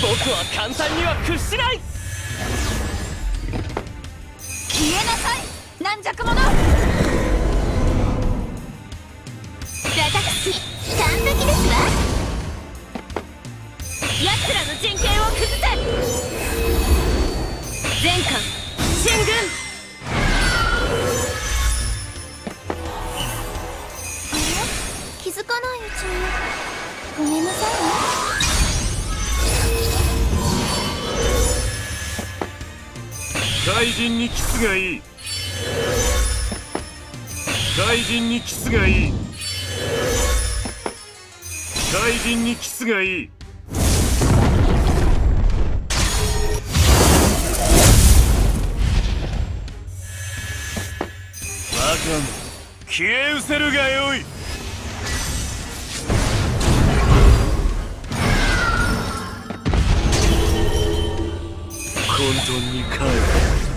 僕は簡単には屈しない。消えなさい。軟弱者。私完璧ですわ。奴らの陣形を崩せ。前艦進軍。気づかないうちに。ごめんなさいね。怪人にキスがいい。怪人にキスがいい。怪人にキスがいい。バカめ。消え失せるがよい。混沌に帰る。